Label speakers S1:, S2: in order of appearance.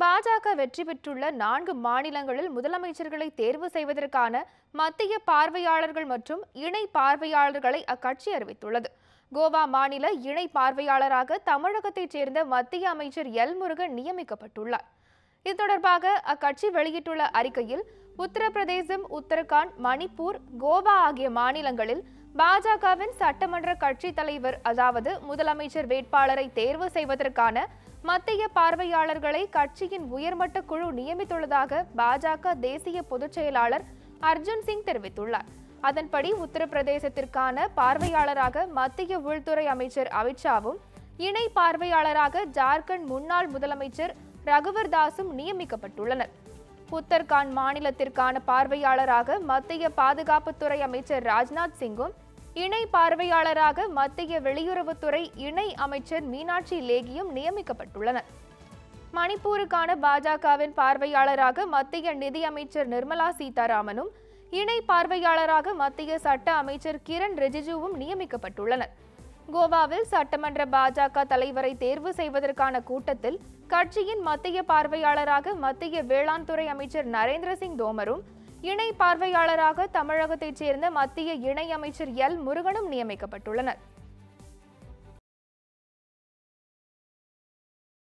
S1: பாஜக வெற்றி பெற்றுள்ள நான்கு மாநிலங்களில் முதலமைச்சர்களை தேர்வு செய்வதற்கான மத்திய பார்வையாளர்கள் மற்றும் இணை பார்வையாளர்களை அக்கட்சி அறிவித்துள்ளது. கோவா மாநில இணை பார்வையாளராக தமிழகத்தைச் சேர்ந்த மத்திய அமைச்சர் எல் முருகன் நியமிக்கப்பட்டுள்ளார். இது தொடர்பாக அக்கட்சி வெளியிட்டுள்ள அறிக்கையில் உத்தரப்பிரதேசம் உத்தரகாண்ட் மணிப்பூர் கோவா ஆகிய மாநிலங்களில் பாஜகவின் சட்டமன்ற கட்சி தலைவர் அதாவது முதலமைச்சர் வேட்பாளரை தேர்வு செய்வதற்கான மத்திய பார்வையாளர்களை கட்சியின் உயர்மட்ட குழு நியமித்துள்ளதாக பாஜக தேசிய பொதுச் செயலாளர் அர்ஜுன் சிங் தெரிவித்துள்ளார். அதன்படி உத்தரப்பிரதேசத்திற்கான பார்வையாளராக மத்திய உள்துறை அமைச்சர் அமித்ஷாவும் இணை பார்வையாளராக ஜார்க்கண்ட் முன்னாள் முதலமைச்சர் ரகுவர் தாஸும் நியமிக்கப்பட்டுள்ளனர். உத்தரகாண்ட் மாநிலத்திற்கான பார்வையாளராக மத்திய பாதுகாப்புத்துறை அமைச்சர் ராஜ்நாத் சிங்கும் இணை பார்வையாளராக மத்திய வெளியுறவுத்துறை இணை அமைச்சர் மீனாட்சி லேகியும் நியமிக்கப்பட்டுள்ளனர். மணிப்பூருக்கான பாஜகவின் பார்வையாளராக மத்திய நிதி அமைச்சர் நிர்மலா சீதாராமனும் இணை பார்வையாளராக மத்திய சட்ட அமைச்சர் கிரண் ரிஜிஜுவும் நியமிக்கப்பட்டுள்ளனர். கோவாவில் சட்டமன்ற பாஜக தலைவரை தேர்வு செய்வதற்கான கூட்டத்தில் கட்சியின் மத்திய பார்வையாளராக மத்திய வேளாண் துறை அமைச்சர் நரேந்திர சிங் தோமரும் இணை பார்வையாளராக தமிழகத்தைச் சேர்ந்த மத்திய இணை அமைச்சர் எல் முருகனும் நியமிக்கப்பட்டுள்ளனர்.